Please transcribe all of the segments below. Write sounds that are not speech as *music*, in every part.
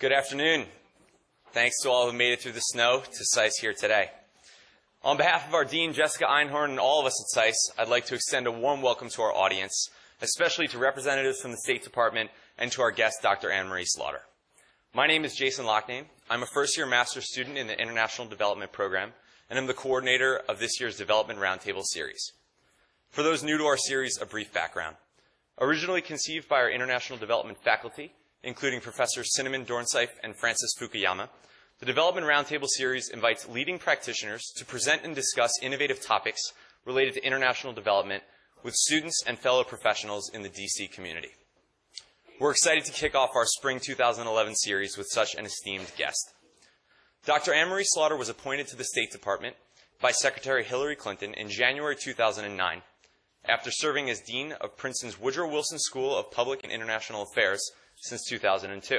Good afternoon. Thanks to all who made it through the snow to SAIS here today. On behalf of our Dean, Jessica Einhorn, and all of us at SAIS, I'd like to extend a warm welcome to our audience, especially to representatives from the State Department and to our guest, Dr. Anne Marie Slaughter. My name is Jason Lockname. I'm a first year master's student in the International Development Program, and I'm the coordinator of this year's Development Roundtable series. For those new to our series, a brief background. Originally conceived by our international development faculty, including Professors Cinnamon Dornsife and Francis Fukuyama, the Development Roundtable series invites leading practitioners to present and discuss innovative topics related to international development with students and fellow professionals in the DC community. We're excited to kick off our spring 2011 series with such an esteemed guest. Dr. Anne Marie Slaughter was appointed to the State Department by Secretary Hillary Clinton in January 2009 after serving as Dean of Princeton's Woodrow Wilson School of Public and International Affairs since 2002.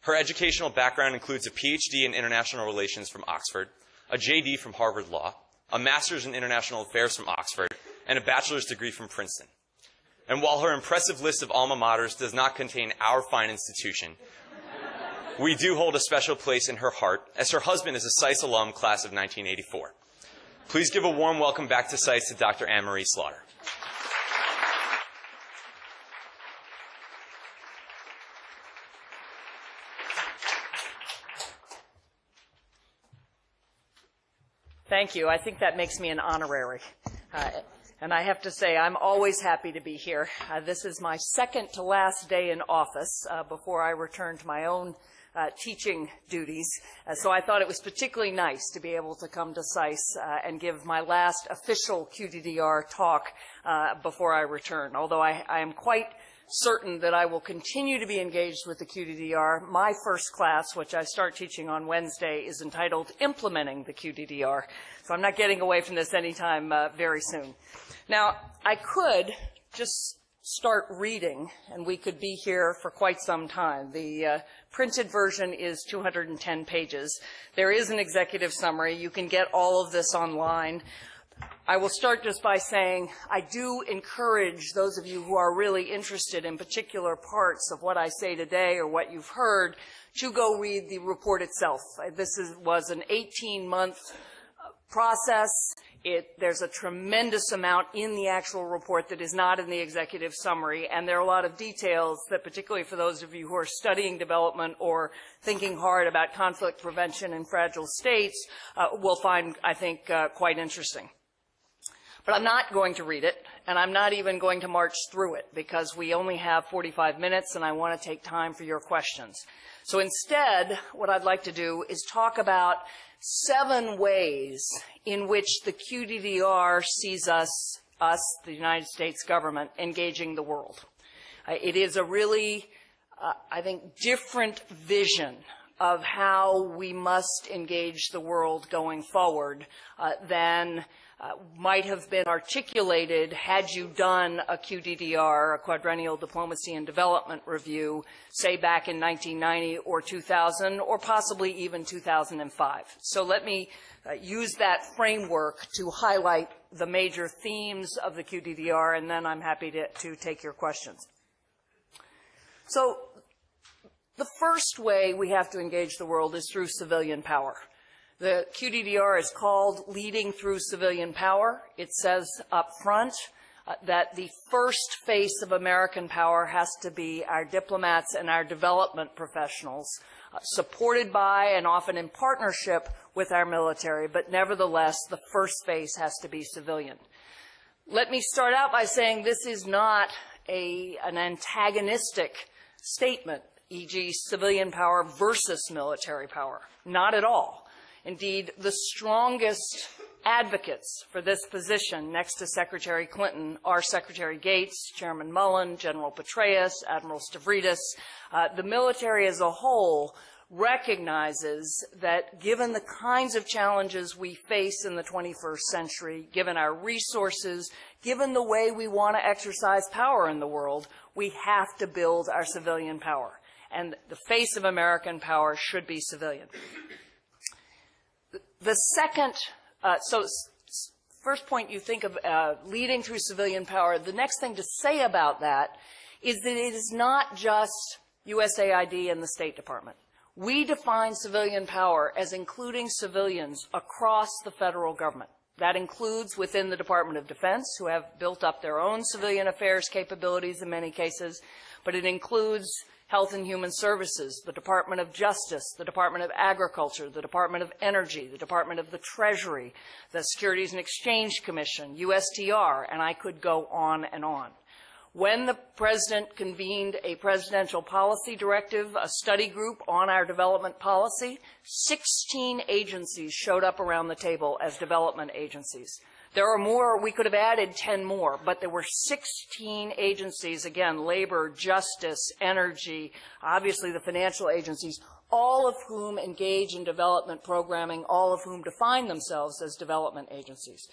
Her educational background includes a PhD in International Relations from Oxford, a JD from Harvard Law, a Master's in International Affairs from Oxford, and a bachelor's degree from Princeton. And while her impressive list of alma maters does not contain our fine institution, we do hold a special place in her heart, as her husband is a SAIS alum, class of 1984. Please give a warm welcome back to SAIS to Dr. Anne Marie Slaughter. Thank you. I think that makes me an honorary. Uh, and I have to say, I'm always happy to be here. Uh, this is my second to last day in office uh, before I return to my own uh, teaching duties. Uh, so I thought it was particularly nice to be able to come to SAIS uh, and give my last official QDDR talk before I return. Although I, I am quite certain that I will continue to be engaged with the QDDR. My first class, which I start teaching on Wednesday, is entitled Implementing the QDDR. So I'm not getting away from this anytime uh, very soon. Now, I could just start reading, and we could be here for quite some time. The uh, printed version is 210 pages. There is an executive summary. You can get all of this online. I will start just by saying I do encourage those of you who are really interested in particular parts of what I say today or what you've heard to go read the report itself. This is, was an 18-month uh, process. It, there's a tremendous amount in the actual report that is not in the executive summary, and there are a lot of details that, particularly for those of you who are studying development or thinking hard about conflict prevention in fragile states, uh, will find, I think, uh, quite interesting. But I'm not going to read it, and I'm not even going to march through it because we only have 45 minutes and I want to take time for your questions. So instead, what I'd like to do is talk about seven ways in which the QDDR sees us, us, the United States government, engaging the world. It is a really, uh, I think, different vision of how we must engage the world going forward uh, than uh, might have been articulated had you done a QDDR, a quadrennial diplomacy and development review, say back in 1990 or 2000 or possibly even 2005. So let me uh, use that framework to highlight the major themes of the QDDR and then I'm happy to, to take your questions. So the first way we have to engage the world is through civilian power. The QDDR is called Leading Through Civilian Power. It says up front uh, that the first face of American power has to be our diplomats and our development professionals, uh, supported by and often in partnership with our military, but nevertheless, the first face has to be civilian. Let me start out by saying this is not a, an antagonistic statement, e.g., civilian power versus military power. Not at all. Indeed, the strongest advocates for this position next to Secretary Clinton are Secretary Gates, Chairman Mullen, General Petraeus, Admiral Stavridis. Uh, the military as a whole recognizes that given the kinds of challenges we face in the 21st century, given our resources, given the way we want to exercise power in the world, we have to build our civilian power. And the face of American power should be civilian. The second, uh, so first point you think of uh, leading through civilian power, the next thing to say about that is that it is not just USAID, and the State Department. We define civilian power as including civilians across the federal government. That includes within the Department of Defense, who have built up their own civilian affairs capabilities in many cases, but it includes Health and Human Services, the Department of Justice, the Department of Agriculture, the Department of Energy, the Department of the Treasury, the Securities and Exchange Commission, USTR, and I could go on and on. When the President convened a presidential policy directive, a study group on our development policy, 16 agencies showed up around the table as development agencies. There are more, we could have added 10 more, but there were 16 agencies, again, labor, justice, energy, obviously the financial agencies, all of whom engage in development programming, all of whom define themselves as development agencies.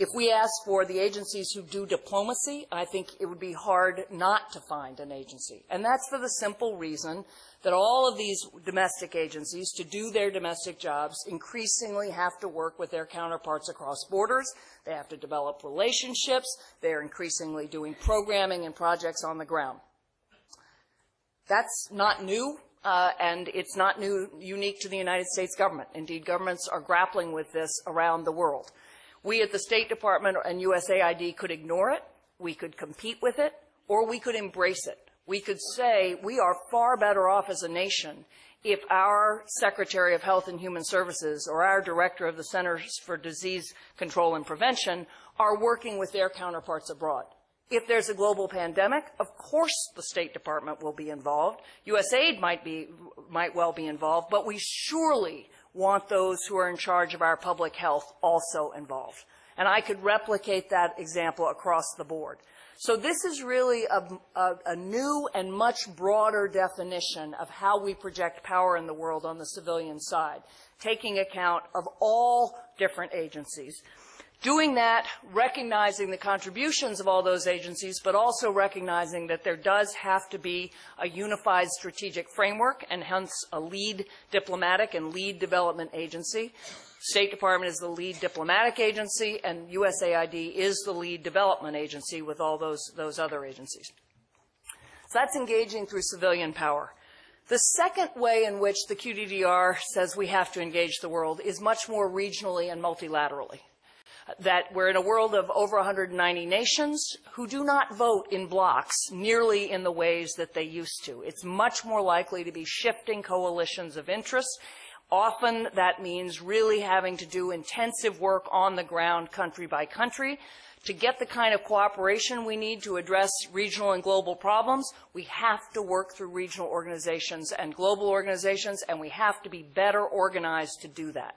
If we ask for the agencies who do diplomacy, I think it would be hard not to find an agency. And that's for the simple reason that all of these domestic agencies, to do their domestic jobs, increasingly have to work with their counterparts across borders. They have to develop relationships. They're increasingly doing programming and projects on the ground. That's not new. Uh, and it's not new, unique to the United States government. Indeed, governments are grappling with this around the world. We at the State Department and USAID could ignore it, we could compete with it, or we could embrace it. We could say we are far better off as a nation if our Secretary of Health and Human Services or our Director of the Centers for Disease Control and Prevention are working with their counterparts abroad. If there's a global pandemic, of course the State Department will be involved. USAID might be, might well be involved, but we surely want those who are in charge of our public health also involved. And I could replicate that example across the board. So this is really a, a, a, new and much broader definition of how we project power in the world on the civilian side, taking account of all different agencies. Doing that, recognizing the contributions of all those agencies, but also recognizing that there does have to be a unified strategic framework and hence a lead diplomatic and lead development agency. State Department is the lead diplomatic agency and USAID is the lead development agency with all those, those other agencies. So that's engaging through civilian power. The second way in which the QDDR says we have to engage the world is much more regionally and multilaterally that we're in a world of over 190 nations who do not vote in blocs nearly in the ways that they used to. It's much more likely to be shifting coalitions of interests. Often that means really having to do intensive work on the ground country by country. To get the kind of cooperation we need to address regional and global problems, we have to work through regional organizations and global organizations, and we have to be better organized to do that.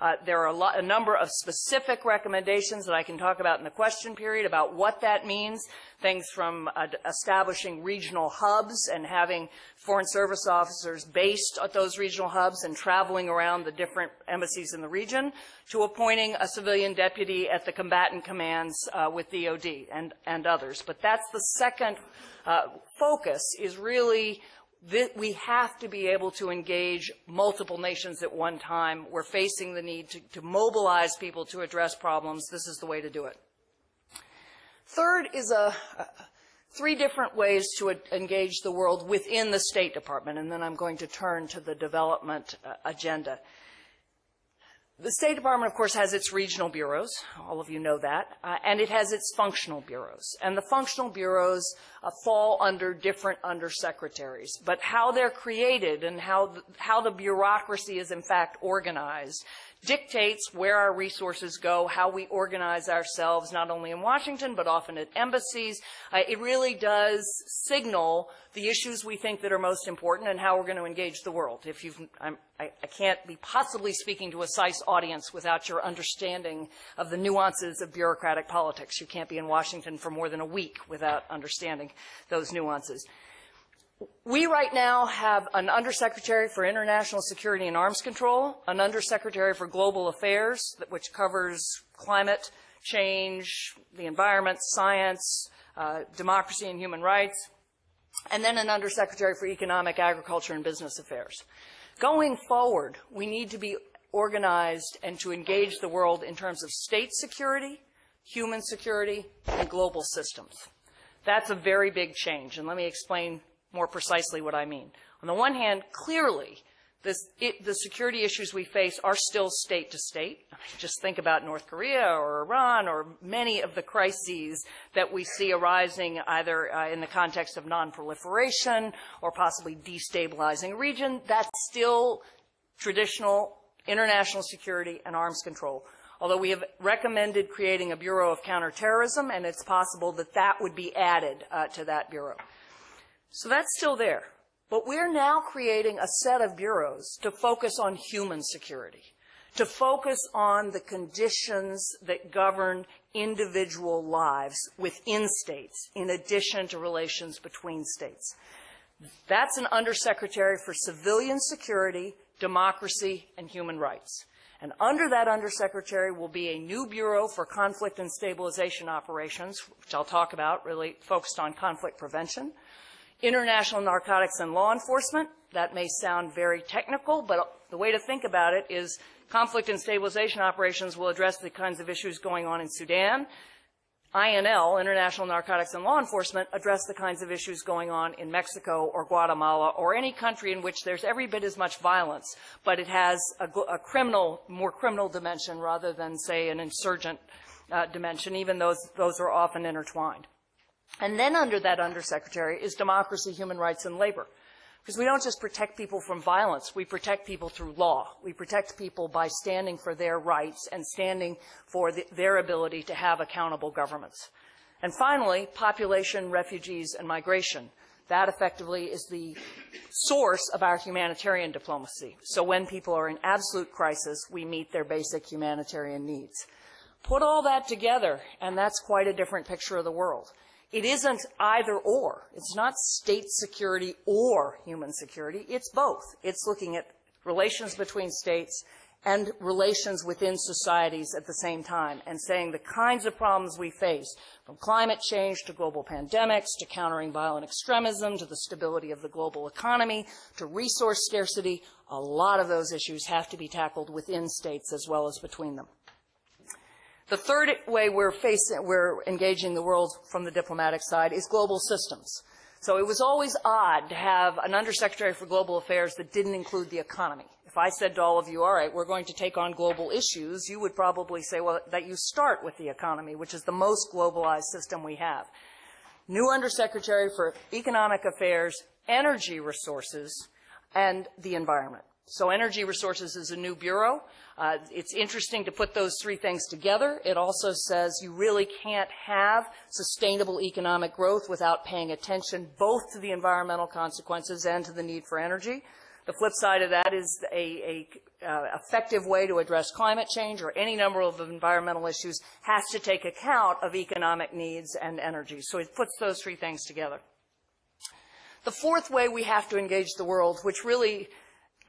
Uh, there are a, lot, a, number of specific recommendations that I can talk about in the question period about what that means. Things from uh, establishing regional hubs and having foreign service officers based at those regional hubs and traveling around the different embassies in the region to appointing a civilian deputy at the combatant commands uh, with DOD and, and others. But that's the second uh, focus is really that we have to be able to engage multiple nations at one time. We're facing the need to, to, mobilize people to address problems. This is the way to do it. Third is a, a three different ways to engage the world within the State Department, and then I'm going to turn to the development uh, agenda. The State Department, of course, has its regional bureaus. All of you know that. Uh, and it has its functional bureaus. And the functional bureaus uh, fall under different undersecretaries. But how they're created and how how the bureaucracy is in fact organized dictates where our resources go, how we organize ourselves, not only in Washington, but often at embassies. Uh, it really does signal the issues we think that are most important and how we're going to engage the world. If you've, I, I can't be possibly speaking to a SAIS audience without your understanding of the nuances of bureaucratic politics. You can't be in Washington for more than a week without understanding those nuances. We right now have an Undersecretary for International Security and Arms Control, an Undersecretary for Global Affairs, which covers climate change, the environment, science, uh, democracy and human rights, and then an Undersecretary for Economic, Agriculture, and Business Affairs. Going forward, we need to be organized and to engage the world in terms of state security, human security, and global systems. That's a very big change, and let me explain more precisely what I mean. On the one hand, clearly, this, it, the security issues we face are still state to state. Just think about North Korea or Iran or many of the crises that we see arising either uh, in the context of nonproliferation or possibly destabilizing a region. That's still traditional international security and arms control. Although we have recommended creating a Bureau of Counterterrorism, and it's possible that that would be added uh, to that bureau. So that's still there. But we're now creating a set of bureaus to focus on human security, to focus on the conditions that govern individual lives within states, in addition to relations between states. That's an undersecretary for civilian security, democracy, and human rights. And under that undersecretary will be a new bureau for conflict and stabilization operations, which I'll talk about, really focused on conflict prevention international narcotics and law enforcement. That may sound very technical, but the way to think about it is conflict and stabilization operations will address the kinds of issues going on in Sudan. INL, International Narcotics and Law Enforcement, address the kinds of issues going on in Mexico or Guatemala or any country in which there's every bit as much violence, but it has a, a criminal, more criminal dimension rather than, say, an insurgent uh, dimension, even those, those are often intertwined. And then under that undersecretary is democracy, human rights, and labor. Because we don't just protect people from violence, we protect people through law. We protect people by standing for their rights and standing for the, their ability to have accountable governments. And finally, population, refugees, and migration. That effectively is the source of our humanitarian diplomacy. So when people are in absolute crisis, we meet their basic humanitarian needs. Put all that together, and that's quite a different picture of the world. It isn't either or. It's not state security or human security. It's both. It's looking at relations between states and relations within societies at the same time and saying the kinds of problems we face, from climate change to global pandemics to countering violent extremism to the stability of the global economy to resource scarcity, a lot of those issues have to be tackled within states as well as between them. The third way we're facing, we're engaging the world from the diplomatic side is global systems. So it was always odd to have an undersecretary for global affairs that didn't include the economy. If I said to all of you, all right, we're going to take on global issues, you would probably say, well, that you start with the economy, which is the most globalized system we have. New undersecretary for economic affairs, energy resources, and the environment. So energy resources is a new bureau. Uh, it's interesting to put those three things together. It also says you really can't have sustainable economic growth without paying attention both to the environmental consequences and to the need for energy. The flip side of that is a, a uh, effective way to address climate change or any number of environmental issues has to take account of economic needs and energy. So it puts those three things together. The fourth way we have to engage the world, which really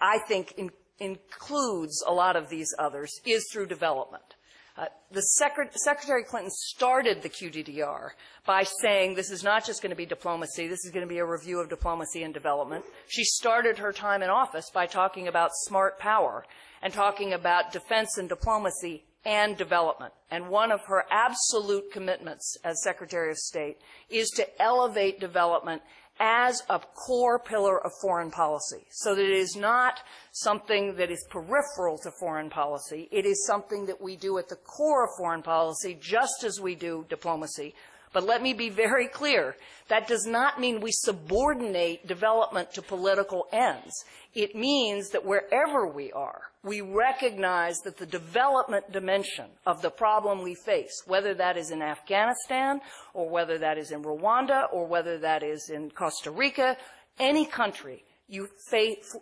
I think in, includes a lot of these others, is through development. Uh, the Secret Secretary Clinton started the QDDR by saying this is not just going to be diplomacy, this is going to be a review of diplomacy and development. She started her time in office by talking about smart power and talking about defense and diplomacy and development. And one of her absolute commitments as Secretary of State is to elevate development as a core pillar of foreign policy, so that it is not something that is peripheral to foreign policy. It is something that we do at the core of foreign policy, just as we do diplomacy, but let me be very clear. That does not mean we subordinate development to political ends. It means that wherever we are, we recognize that the development dimension of the problem we face, whether that is in Afghanistan, or whether that is in Rwanda, or whether that is in Costa Rica, any country, you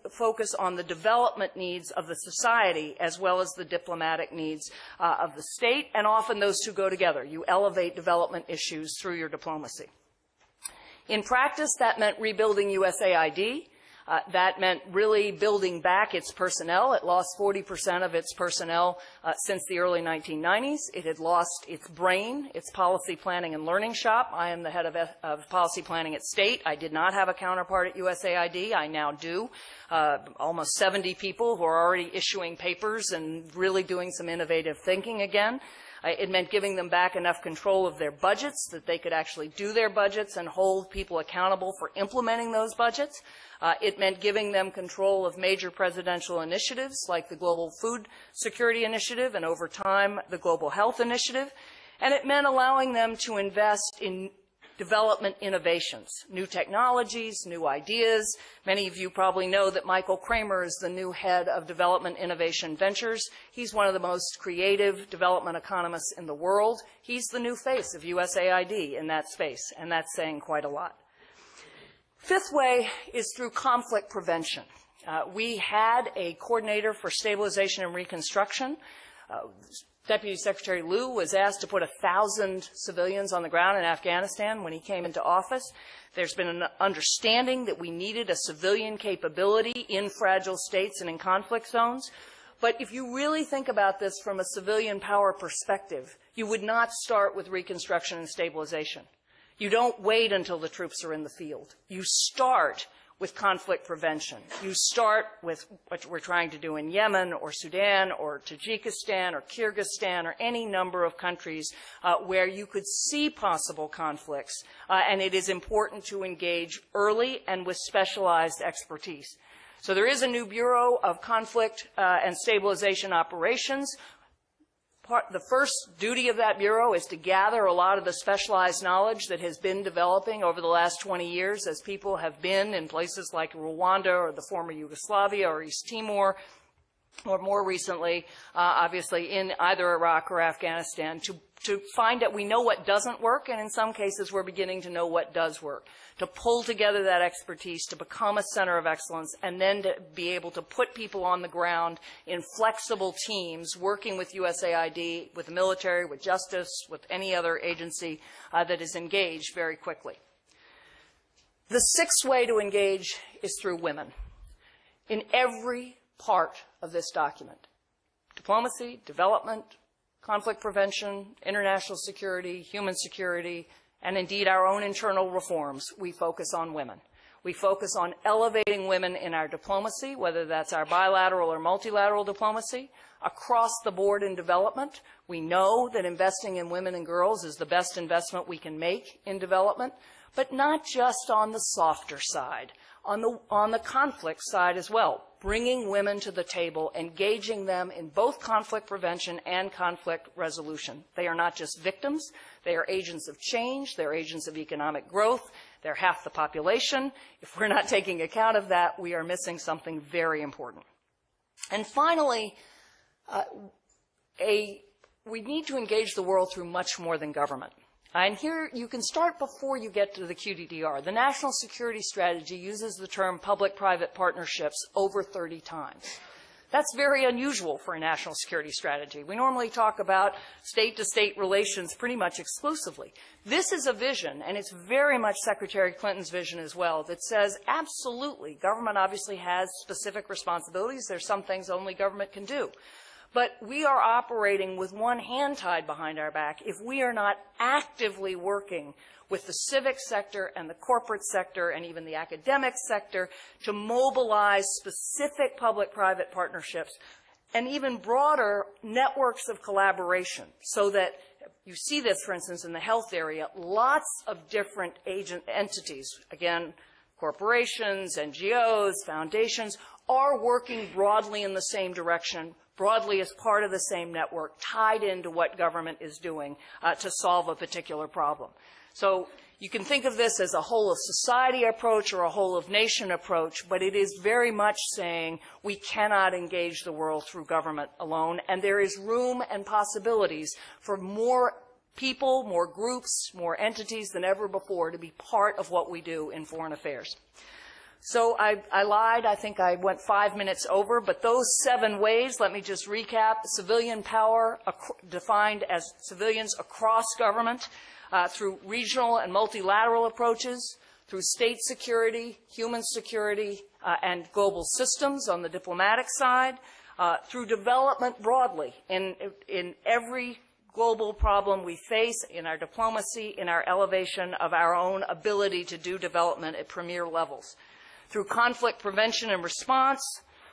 focus on the development needs of the society as well as the diplomatic needs uh, of the state, and often those two go together. You elevate development issues through your diplomacy. In practice, that meant rebuilding USAID, uh, that meant really building back its personnel. It lost 40% of its personnel uh, since the early 1990s. It had lost its brain, its policy planning and learning shop. I am the head of, of policy planning at state. I did not have a counterpart at USAID. I now do. Uh, almost 70 people who are already issuing papers and really doing some innovative thinking again. It meant giving them back enough control of their budgets that they could actually do their budgets and hold people accountable for implementing those budgets. Uh, it meant giving them control of major presidential initiatives like the Global Food Security Initiative and over time the Global Health Initiative. And it meant allowing them to invest in development innovations, new technologies, new ideas. Many of you probably know that Michael Kremer is the new head of Development Innovation Ventures. He's one of the most creative development economists in the world. He's the new face of USAID in that space, and that's saying quite a lot. Fifth way is through conflict prevention. Uh, we had a coordinator for stabilization and reconstruction. Uh, Deputy Secretary Lew was asked to put thousand civilians on the ground in Afghanistan when he came into office. There's been an understanding that we needed a civilian capability in fragile states and in conflict zones. But if you really think about this from a civilian power perspective, you would not start with reconstruction and stabilization. You don't wait until the troops are in the field. You start with conflict prevention. You start with what we're trying to do in Yemen or Sudan or Tajikistan or Kyrgyzstan or any number of countries uh, where you could see possible conflicts, uh, and it is important to engage early and with specialized expertise. So there is a new Bureau of Conflict uh, and Stabilization Operations Part, the first duty of that bureau is to gather a lot of the specialized knowledge that has been developing over the last 20 years as people have been in places like Rwanda or the former Yugoslavia or East Timor or more recently, uh, obviously in either Iraq or Afghanistan to to find that we know what doesn't work, and in some cases we're beginning to know what does work. To pull together that expertise, to become a center of excellence, and then to be able to put people on the ground in flexible teams, working with USAID, with the military, with justice, with any other agency uh, that is engaged very quickly. The sixth way to engage is through women. In every part of this document, diplomacy, development, conflict prevention, international security, human security, and indeed our own internal reforms, we focus on women. We focus on elevating women in our diplomacy, whether that's our bilateral or multilateral diplomacy, across the board in development. We know that investing in women and girls is the best investment we can make in development, but not just on the softer side, on the, on the conflict side as well bringing women to the table, engaging them in both conflict prevention and conflict resolution. They are not just victims, they are agents of change, they're agents of economic growth, they're half the population. If we're not taking account of that, we are missing something very important. And finally, uh, a, we need to engage the world through much more than government. And here you can start before you get to the QDDR. The National Security Strategy uses the term public-private partnerships over 30 times. That's very unusual for a national security strategy. We normally talk about state-to-state relations pretty much exclusively. This is a vision, and it's very much Secretary Clinton's vision as well, that says absolutely, government obviously has specific responsibilities. There's some things only government can do. But we are operating with one hand tied behind our back. If we are not actively working with the civic sector and the corporate sector and even the academic sector to mobilize specific public-private partnerships and even broader networks of collaboration so that you see this, for instance, in the health area, lots of different agent entities, again, corporations, NGOs, foundations, are working broadly in the same direction broadly as part of the same network, tied into what government is doing uh, to solve a particular problem. So you can think of this as a whole of society approach or a whole of nation approach, but it is very much saying we cannot engage the world through government alone, and there is room and possibilities for more people, more groups, more entities than ever before to be part of what we do in foreign affairs. So I, I, lied. I think I went five minutes over. But those seven ways, let me just recap. Civilian power defined as civilians across government uh, through regional and multilateral approaches, through state security, human security, uh, and global systems on the diplomatic side, uh, through development broadly in, in every global problem we face in our diplomacy, in our elevation of our own ability to do development at premier levels through conflict prevention and response,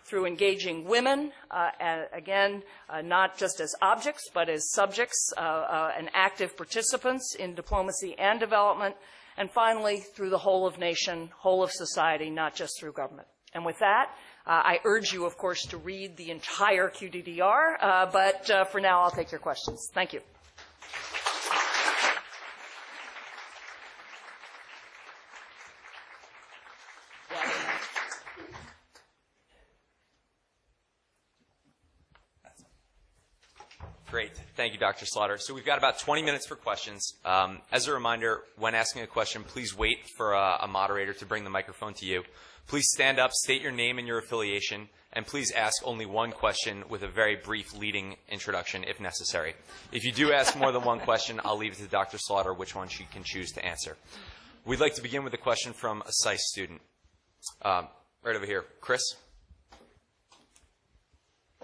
through engaging women, uh, again, uh, not just as objects, but as subjects uh, uh, and active participants in diplomacy and development, and finally, through the whole of nation, whole of society, not just through government. And with that, uh, I urge you, of course, to read the entire QDDR, uh, but for now, I'll take your questions. Thank you. Great. Thank you, Dr. Slaughter. So we've got about 20 minutes for questions. Um, as a reminder, when asking a question, please wait for a, a moderator to bring the microphone to you. Please stand up, state your name and your affiliation, and please ask only one question with a very brief leading introduction if necessary. If you do ask more than one question, I'll leave it to Dr. Slaughter which one she can choose to answer. We'd like to begin with a question from a SAIS student. Um, right over here. Chris?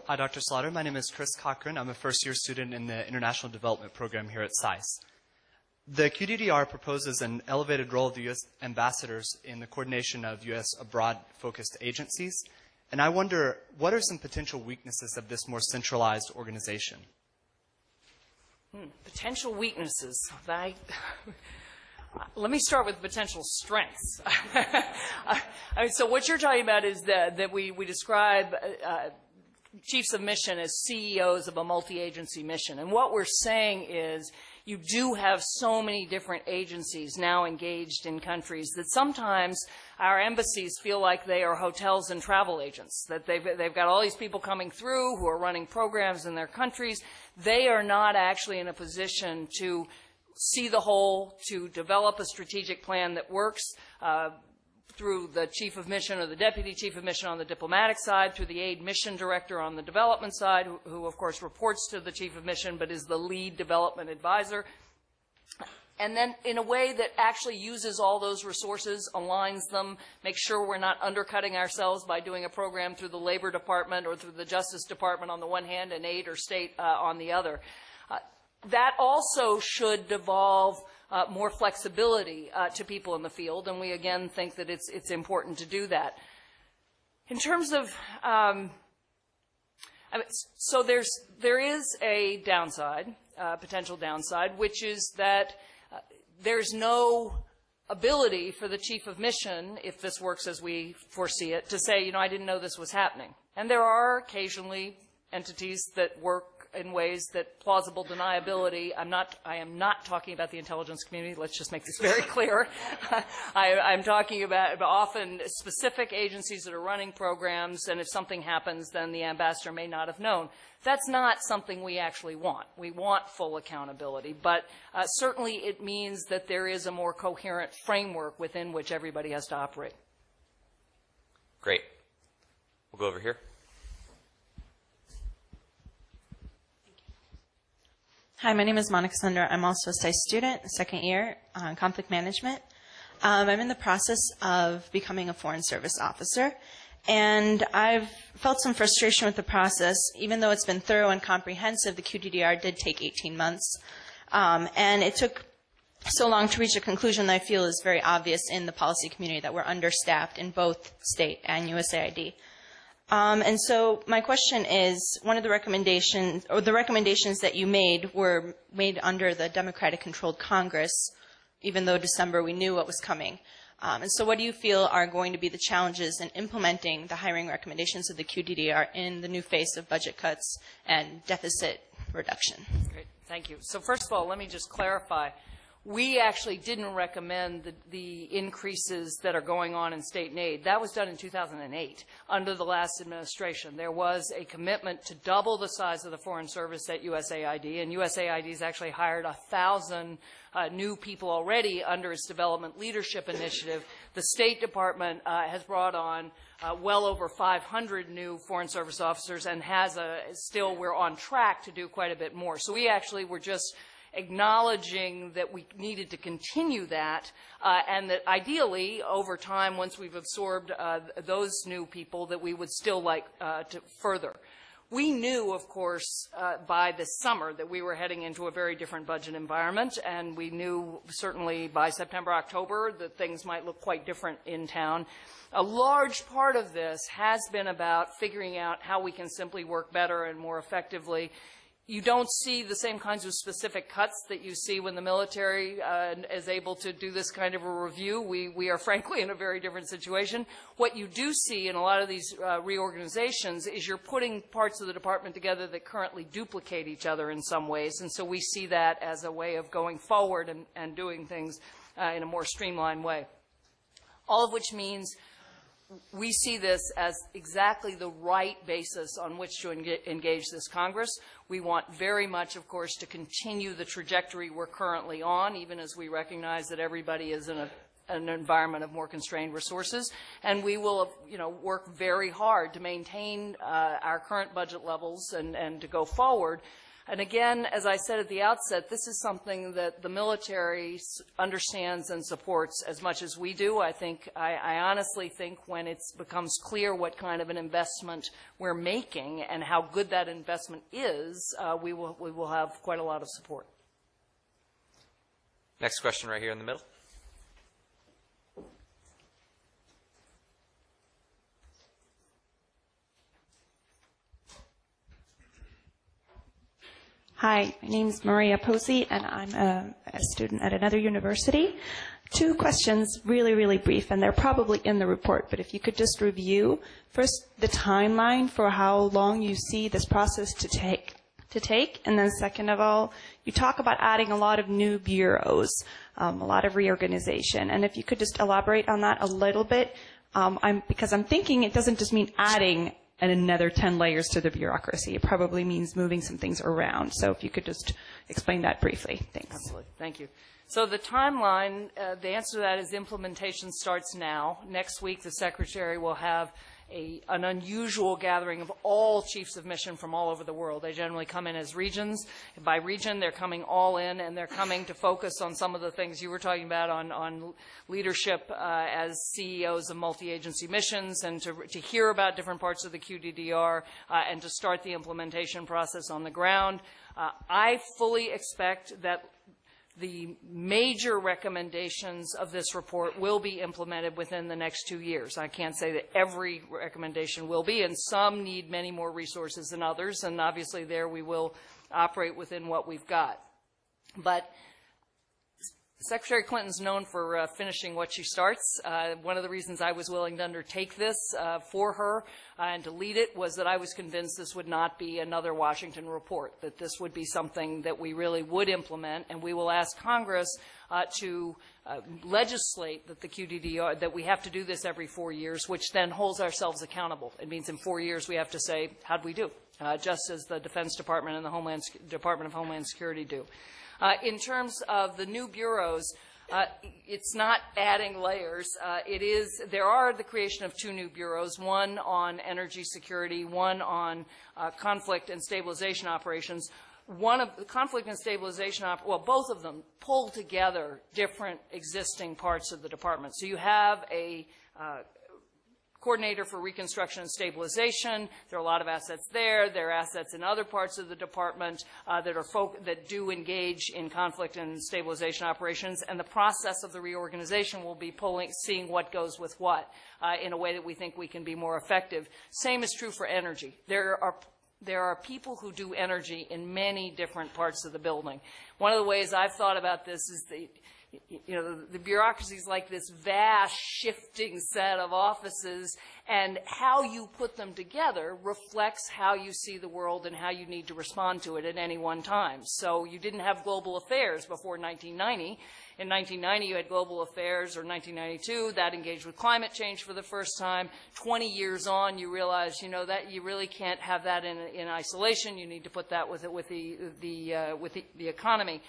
Hi, Dr. Slaughter. My name is Chris Cochran. I'm a first year student in the International Development Program here at SAIS. The QDDR proposes an elevated role of the U.S. ambassadors in the coordination of U.S. abroad focused agencies. And I wonder, what are some potential weaknesses of this more centralized organization? Potential weaknesses. I, let me start with potential strengths. *laughs* I mean, so what you're talking about is that, that we, we describe uh, chiefs of mission as CEOs of a multi-agency mission. And what we're saying is you do have so many different agencies now engaged in countries that sometimes our embassies feel like they are hotels and travel agents, that they've, they've got all these people coming through who are running programs in their countries. They are not actually in a position to see the whole, to develop a strategic plan that works. Uh, through the chief of mission or the deputy chief of mission on the diplomatic side, through the aid mission director on the development side, who, who of course reports to the chief of mission but is the lead development advisor. And then in a way that actually uses all those resources, aligns them, makes sure we're not undercutting ourselves by doing a program through the Labor Department or through the Justice Department on the one hand and aid or state uh, on the other. Uh, that also should devolve uh, more flexibility uh, to people in the field, and we again think that it's it's important to do that. In terms of um, I mean, so there's there is a downside, uh, potential downside, which is that uh, there's no ability for the chief of mission, if this works as we foresee it, to say, you know, I didn't know this was happening. And there are occasionally entities that work in ways that plausible deniability, I'm not, I am not talking about the intelligence community, let's just make this very *laughs* clear. *laughs* I, I'm talking about often specific agencies that are running programs, and if something happens, then the ambassador may not have known. That's not something we actually want. We want full accountability, but uh, certainly it means that there is a more coherent framework within which everybody has to operate. Great. We'll go over here. Hi, my name is Monica Sunder. I'm also a SAIS student, second year, uh, conflict management. Um, I'm in the process of becoming a foreign service officer, and I've felt some frustration with the process. Even though it's been thorough and comprehensive, the QDDR did take 18 months, um, and it took so long to reach a conclusion that I feel is very obvious in the policy community that we're understaffed in both state and USAID. Um, and so my question is, one of the recommendations, or the recommendations that you made were made under the Democratic-controlled Congress, even though December we knew what was coming. Um, and so what do you feel are going to be the challenges in implementing the hiring recommendations of the QDDR in the new face of budget cuts and deficit reduction? Great, thank you. So first of all, let me just clarify we actually didn't recommend the, the, increases that are going on in state and aid. That was done in 2008 under the last administration. There was a commitment to double the size of the Foreign Service at USAID, and USAID has actually hired a thousand uh, new people already under its Development Leadership Initiative. The State Department uh, has brought on uh, well over 500 new Foreign Service officers and has a, still, we're on track to do quite a bit more. So we actually were just acknowledging that we needed to continue that, uh, and that ideally, over time, once we've absorbed uh, those new people, that we would still like uh, to further. We knew, of course, uh, by this summer that we were heading into a very different budget environment, and we knew certainly by September, October that things might look quite different in town. A large part of this has been about figuring out how we can simply work better and more effectively you don't see the same kinds of specific cuts that you see when the military uh, is able to do this kind of a review. We, we are *laughs* frankly in a very different situation. What you do see in a lot of these uh, reorganizations is you're putting parts of the department together that currently duplicate each other in some ways. And so we see that as a way of going forward and, and doing things uh, in a more streamlined way. All of which means we see this as exactly the right basis on which to engage this Congress. We want very much, of course, to continue the trajectory we're currently on, even as we recognize that everybody is in a, an environment of more constrained resources. And we will, you know, work very hard to maintain uh, our current budget levels and, and to go forward and again, as I said at the outset, this is something that the military understands and supports as much as we do. I think, I, I honestly think when it becomes clear what kind of an investment we're making and how good that investment is, uh, we, will, we will have quite a lot of support. Next question right here in the middle. Hi, my name is Maria Posey, and I'm a, a, student at another university. Two questions, really, really brief, and they're probably in the report, but if you could just review first the timeline for how long you see this process to take, to take, and then second of all, you talk about adding a lot of new bureaus, um, a lot of reorganization, and if you could just elaborate on that a little bit, um, I'm, because I'm thinking it doesn't just mean adding and another 10 layers to the bureaucracy. It probably means moving some things around. So if you could just explain that briefly. Thanks. Absolutely. Thank you. So the timeline, uh, the answer to that is implementation starts now. Next week, the Secretary will have a, an unusual gathering of all chiefs of mission from all over the world. They generally come in as regions. By region, they're coming all in, and they're coming to focus on some of the things you were talking about on, on leadership uh, as CEOs of multi-agency missions, and to, to hear about different parts of the QDDR, uh, and to start the implementation process on the ground. Uh, I fully expect that the major recommendations of this report will be implemented within the next two years. I can't say that every recommendation will be, and some need many more resources than others, and obviously there we will operate within what we've got. But Secretary Clinton's known for uh, finishing what she starts. Uh, one of the reasons I was willing to undertake this uh, for her uh, and to lead it was that I was convinced this would not be another Washington report, that this would be something that we really would implement, and we will ask Congress uh, to uh, legislate that the QDDR, that we have to do this every four years, which then holds ourselves accountable. It means in four years we have to say, how'd we do? just as the Defense Department and the Homeland, Department of Homeland Security do. Uh, in terms of the new bureaus, uh, it's not adding layers. Uh, it is, there are the creation of two new bureaus, one on energy security, one on uh, conflict and stabilization operations. One of the conflict and stabilization, op- well, both of them pull together different existing parts of the department. So you have a uh, coordinator for reconstruction and stabilization. There are a lot of assets there. There are assets in other parts of the department uh, that are folk- that do engage in conflict and stabilization operations. And the process of the reorganization will be pulling, seeing what goes with what uh, in a way that we think we can be more effective. Same is true for energy. There are there are people who do energy in many different parts of the building. One of the ways I've thought about this is the, you know, the, the bureaucracy is like this vast shifting set of offices, and how you put them together reflects how you see the world and how you need to respond to it at any one time. So you didn't have global affairs before 1990. In 1990, you had global affairs, or 1992, that engaged with climate change for the first time. 20 years on, you realize, you know, that you really can't have that in, in isolation. You need to put that with, it with, the, the, uh, with the, the economy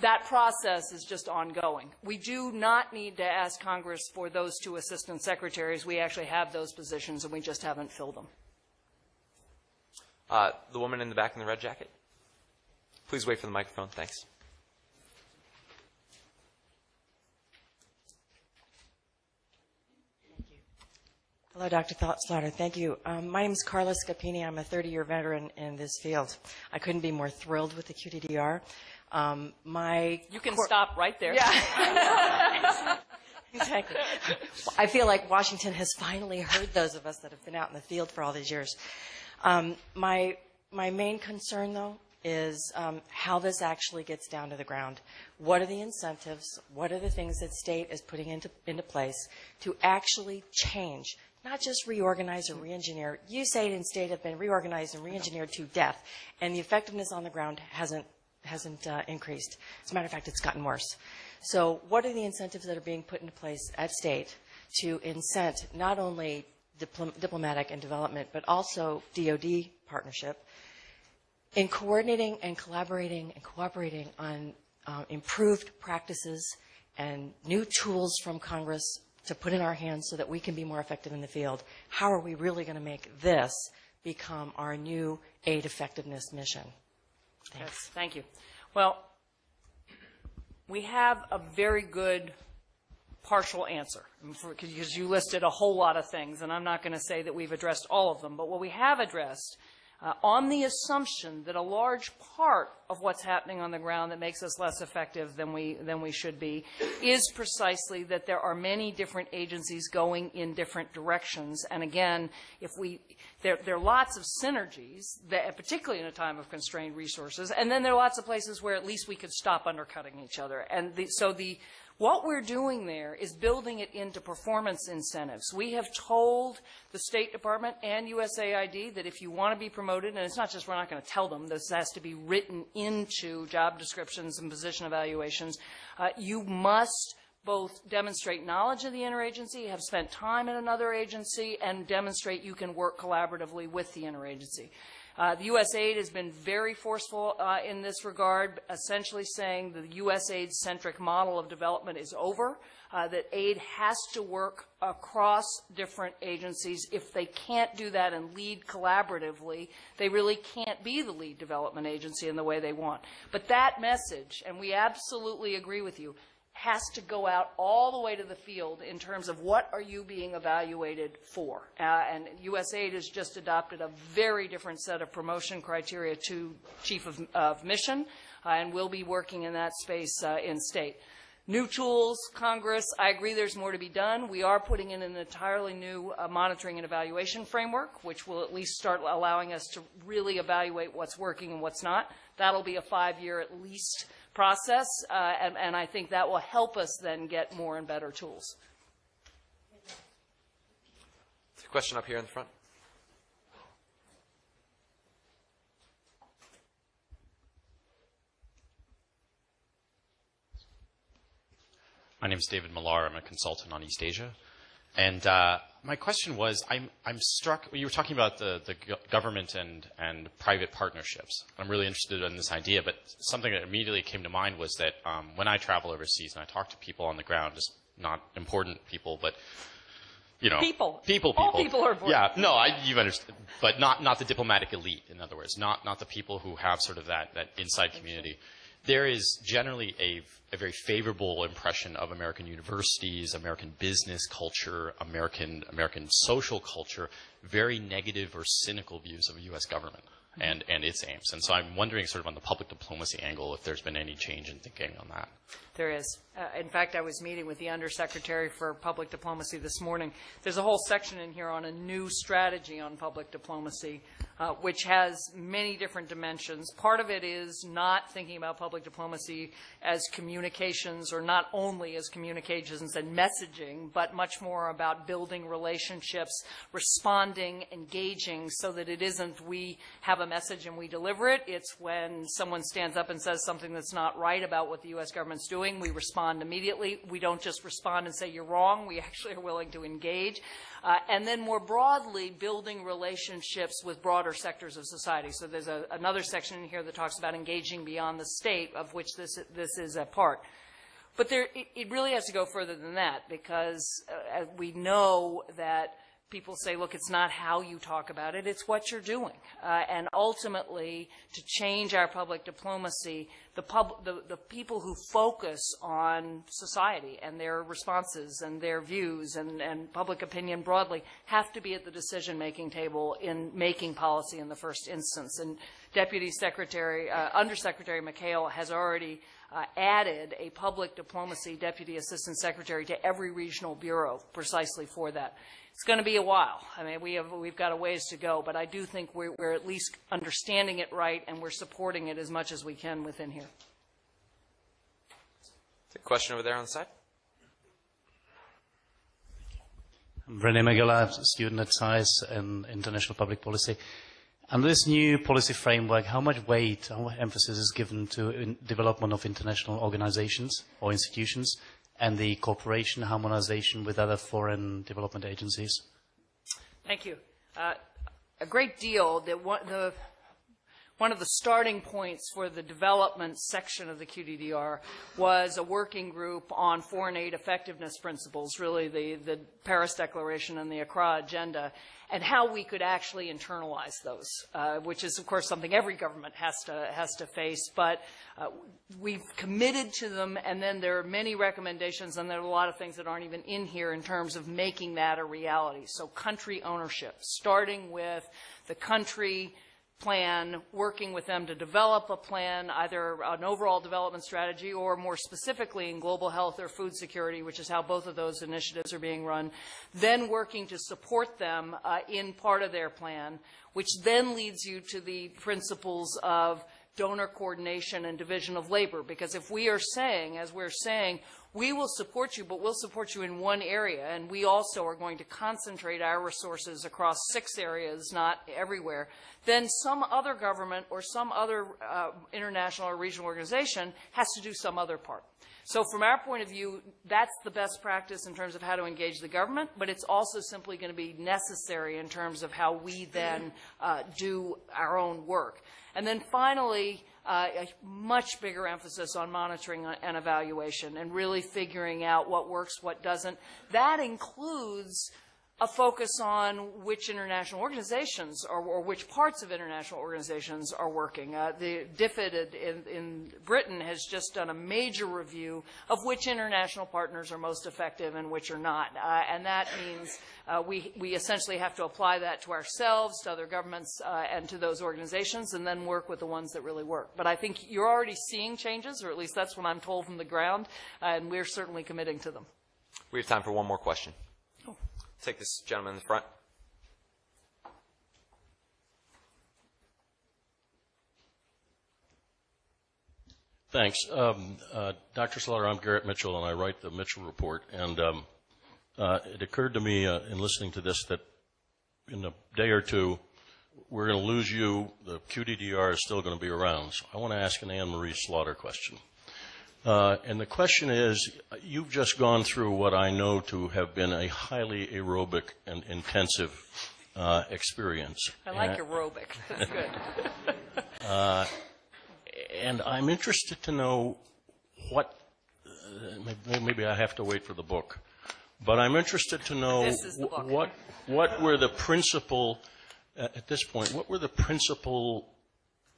that process is just ongoing. We do not need to ask Congress for those two assistant secretaries. We actually have those positions, and we just haven't filled them. Uh, the woman in the back in the red jacket. Please wait for the microphone. Thanks. Hello, Dr. Thought Slaughter. Thank you. Um, my name is Carla Scapini. I'm a 30-year veteran in this field. I couldn't be more thrilled with the QDDR. Um, my You can cor- stop right there. *laughs* Exactly. I feel like Washington has finally heard those of us that have been out in the field for all these years. Um, my my main concern, though, is um, how this actually gets down to the ground. What are the incentives? What are the things that state is putting into into place to actually change? Not just reorganize or re-engineer. USAID and state have been reorganized and re-engineered to death, and the effectiveness on the ground hasn't hasn't uh, increased. As a matter of fact, it's gotten worse. So, what are the incentives that are being put into place at state to incent not only diplom- diplomatic and development, but also DoD partnership in coordinating and collaborating and cooperating on uh, improved practices and new tools from Congress to put in our hands so that we can be more effective in the field? How are we really going to make this become our new aid effectiveness mission? Yes, thank you. Well, we have a very good partial answer, because you listed a whole lot of things, and I'm not going to say that we've addressed all of them, but what we have addressed, uh, on the assumption that a large part of what's happening on the ground that makes us less effective than we, than we should be, is precisely that there are many different agencies going in different directions, and again, if we, there, there are lots of synergies, that, particularly in a time of constrained resources, and then there are lots of places where at least we could stop undercutting each other. And the, so the, what we're doing there is building it into performance incentives. We have told the State Department and USAID that if you want to be promoted, and it's not just we're not going to tell them, this has to be written into job descriptions and position evaluations, uh, you must both demonstrate knowledge of the interagency, have spent time in another agency, and demonstrate you can work collaboratively with the interagency. Uh, the USAID has been very forceful uh, in this regard, essentially saying the USAID-centric model of development is over, uh, that aid has to work across different agencies. If they can't do that and lead collaboratively, they really can't be the lead development agency in the way they want. But that message, and we absolutely agree with you, has to go out all the way to the field in terms of what are you being evaluated for. Uh, and USAID has just adopted a very different set of promotion criteria to chief of, of mission, uh, and we'll be working in that space uh, in state. New tools, Congress, I agree there's more to be done. We are putting in an entirely new uh, monitoring and evaluation framework, which will at least start allowing us to really evaluate what's working and what's not. That'll be a five-year at least process, uh, and, and I think that will help us then get more and better tools. Question up here in the front. My name is David Millar. I'm a consultant on East Asia. And uh, my question was, I'm, I'm struck, you were talking about the, the government and, and private partnerships. I'm really interested in this idea, but something that immediately came to mind was that um, when I travel overseas and I talk to people on the ground, just not important people, but you know, People. people, people, All people are important. Yeah, no, I, you understand, but not not the diplomatic elite. In other words, not not the people who have sort of that that inside community. There is generally a, a very favorable impression of American universities, American business culture, American American social culture. Very negative or cynical views of U.S. government and and its aims. And so I'm wondering, sort of on the public diplomacy angle, if there's been any change in thinking on that. There is. Uh, in fact, I was meeting with the Undersecretary for Public Diplomacy this morning. There's a whole section in here on a new strategy on public diplomacy, uh, which has many different dimensions. Part of it is not thinking about public diplomacy as communications, or not only as communications and messaging, but much more about building relationships, responding, engaging, so that it isn't we have a message and we deliver it. It's when someone stands up and says something that's not right about what the U.S. government's doing, we respond immediately. We don't just respond and say you're wrong. We actually are willing to engage. Uh, and then more broadly, building relationships with broader sectors of society. So there's a, another section in here that talks about engaging beyond the state, of which this, this is a part. But there, it, it really has to go further than that because uh, we know that people say, look, it's not how you talk about it, it's what you're doing. Uh, and ultimately, to change our public diplomacy, the, pub, the, the people who focus on society and their responses and their views and, and public opinion broadly have to be at the decision-making table in making policy in the first instance. And Deputy Secretary, uh, Undersecretary McHale has already uh, added a public diplomacy deputy assistant secretary to every regional bureau precisely for that. It's going to be a while. I mean, we have, we've got a ways to go, but I do think we're, we're at least understanding it right and we're supporting it as much as we can within here. A question over there on the side? I'm René Magala, student at SAIS in International Public Policy. Under this new policy framework, how much weight, how much emphasis is given to development of international organizations or institutions and the cooperation, harmonization with other foreign development agencies? Thank you. Uh, a great deal. The, the, one of the starting points for the development section of the QDDR was a working group on foreign aid effectiveness principles, really the, the Paris Declaration and the Accra Agenda, and how we could actually internalize those, uh, which is, of course, something every government has to, has to face. But uh, we've committed to them, and then there are many recommendations, and there are a lot of things that aren't even in here in terms of making that a reality. So country ownership, starting with the country plan, working with them to develop a plan, either an overall development strategy or more specifically in global health or food security, which is how both of those initiatives are being run, then working to support them uh, in part of their plan, which then leads you to the principles of donor coordination and division of labor. Because if we are saying, as we're saying, we will support you, but we'll support you in one area, and we also are going to concentrate our resources across six areas, not everywhere, then some other government or some other uh, international or regional organization has to do some other part. So from our point of view, that's the best practice in terms of how to engage the government, but it's also simply going to be necessary in terms of how we then uh, do our own work. And then finally, uh, a much bigger emphasis on monitoring and evaluation and really figuring out what works, what doesn't. That includes a focus on which international organizations or, or, which parts of international organizations are working. Uh, the DFID in, in, Britain has just done a major review of which international partners are most effective and which are not. Uh, and that means uh, we, we essentially have to apply that to ourselves, to other governments, uh, and to those organizations, and then work with the ones that really work. But I think you're already seeing changes, or at least that's what I'm told from the ground, and we're certainly committing to them. We have time for one more question. Take this gentleman in the front. Thanks. Um, uh, Dr. Slaughter, I'm Garrett Mitchell, and I write the Mitchell Report. And um, uh, it occurred to me uh, in listening to this that in a day or two, we're going to lose you. The QDDR is still going to be around. So I want to ask an Anne Marie Slaughter question. Uh, and the question is, you've just gone through what I know to have been a highly aerobic and intensive uh, experience. I like aerobic. *laughs* That's good. *laughs* uh, and I'm interested to know what. Uh, maybe I have to wait for the book, but I'm interested to know what what were the principal at this point. What were the principal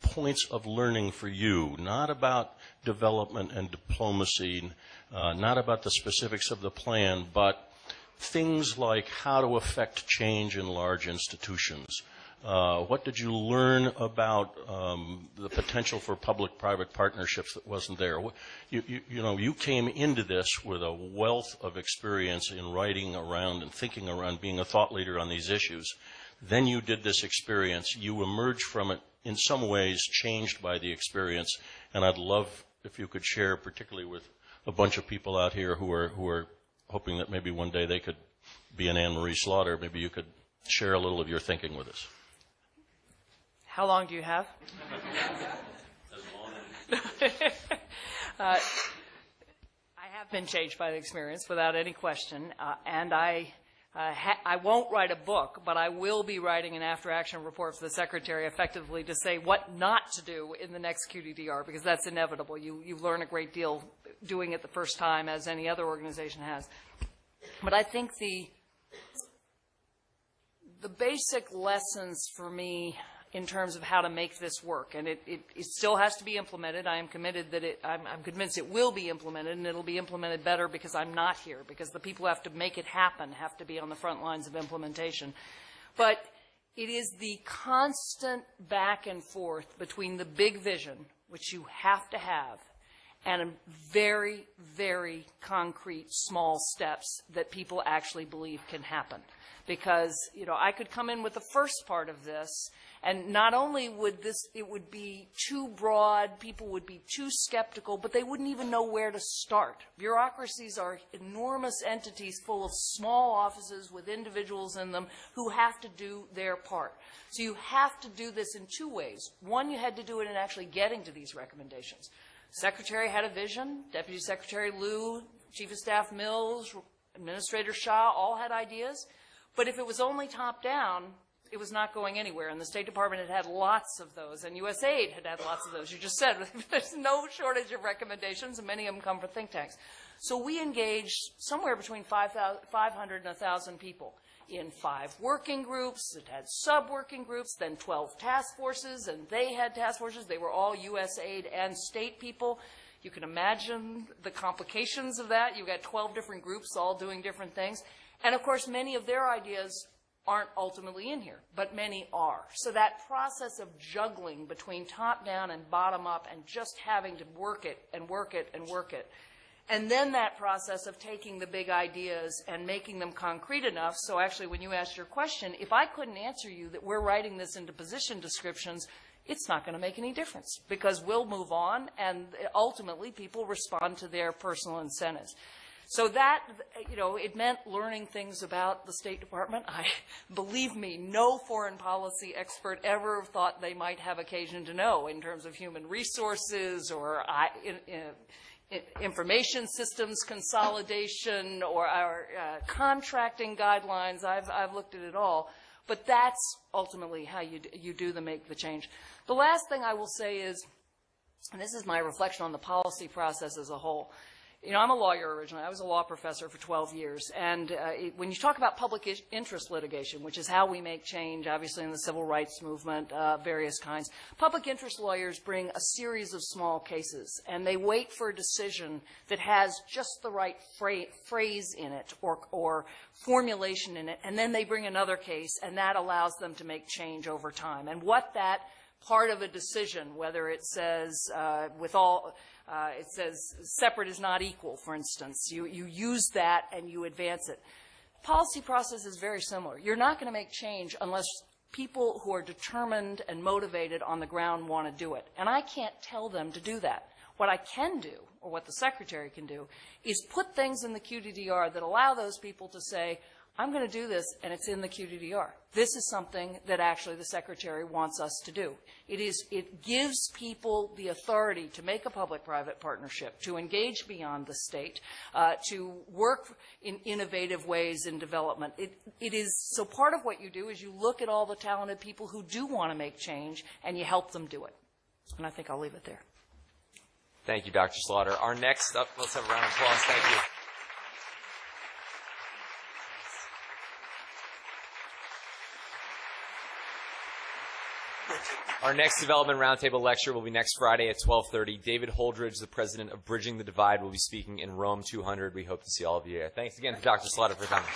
points of learning for you, not about development and diplomacy, uh, not about the specifics of the plan, but things like how to affect change in large institutions. Uh, what did you learn about um, the potential for public-private partnerships that wasn't there? You, you, you, know, you came into this with a wealth of experience in writing around and thinking around being a thought leader on these issues. Then you did this experience. You emerged from it in some ways changed by the experience. And I'd love if you could share, particularly with a bunch of people out here who are who are hoping that maybe one day they could be an Anne Marie Slaughter. Maybe you could share a little of your thinking with us. How long do you have? *laughs* *laughs* uh, I have been changed by the experience without any question, uh, and I uh, ha- I won't write a book, but I will be writing an after action report for the Secretary effectively to say what not to do in the next QDDR because that's inevitable. You, you learn a great deal doing it the first time, as any other organization has. But I think the, the basic lessons for me in terms of how to make this work, and it, it, it still has to be implemented. I am committed that it, I'm, I'm convinced it will be implemented, and it'll be implemented better because I'm not here, because the people who have to make it happen have to be on the front lines of implementation. But it is the constant back and forth between the big vision, which you have to have, and very, very concrete small steps that people actually believe can happen. Because, you know, I could come in with the first part of this, and not only would this, it would be too broad, people would be too skeptical, but they wouldn't even know where to start. Bureaucracies are enormous entities full of small offices with individuals in them who have to do their part. So you have to do this in two ways. One, you had to do it in actually getting to these recommendations. Secretary had a vision, Deputy Secretary Lew, Chief of Staff Mills, Administrator Shah all had ideas. But if it was only top down, it was not going anywhere. And the State Department had had lots of those, and USAID had had lots of those. You just said *laughs* there's no shortage of recommendations, and many of them come from think tanks. So we engaged somewhere between 500 and 1,000 people in five working groups. It had sub-working groups, then 12 task forces, and they had task forces. They were all USAID and state people. You can imagine the complications of that. You've got 12 different groups all doing different things. And of course, many of their ideas aren't ultimately in here, but many are. So that process of juggling between top down and bottom up and just having to work it and work it and work it and then that process of taking the big ideas and making them concrete enough. So actually, when you asked your question, if I couldn't answer you that we're writing this into position descriptions, it's not going to make any difference because we'll move on and ultimately people respond to their personal incentives. So that, you know, it meant learning things about the State Department. I, *laughs* believe me, no foreign policy expert ever thought they might have occasion to know in terms of human resources or I, in, in, information systems consolidation or our uh, contracting guidelines. I've, I've looked at it all. But that's ultimately how you, you do the make the change. The last thing I will say is, and this is my reflection on the policy process as a whole, you know, I'm a lawyer originally. I was a law professor for 12 years. And uh, it, when you talk about public interest litigation, which is how we make change, obviously in the civil rights movement, uh, various kinds, public interest lawyers bring a series of small cases. And they wait for a decision that has just the right fra phrase in it or, or formulation in it. And then they bring another case, and that allows them to make change over time. And what that part of a decision, whether it says uh, with all uh, it says separate is not equal, for instance. You, you use that and you advance it. Policy process is very similar. You're not going to make change unless people who are determined and motivated on the ground want to do it. And I can't tell them to do that. What I can do, or what the secretary can do, is put things in the QDDR that allow those people to say, I'm going to do this, and it's in the QDDR. This is something that actually the Secretary wants us to do. It, is, it gives people the authority to make a public-private partnership, to engage beyond the state, uh, to work in innovative ways in development. It, it is, so part of what you do is you look at all the talented people who do want to make change, and you help them do it. And I think I'll leave it there. Thank you, Dr. Slaughter. Our next up, let's have a round of applause. Thank you. Our next development roundtable lecture will be next Friday at 12:30. David Holdridge, the president of Bridging the Divide, will be speaking in Rome 200. We hope to see all of you there. Thanks again to Dr. Slaughter for coming.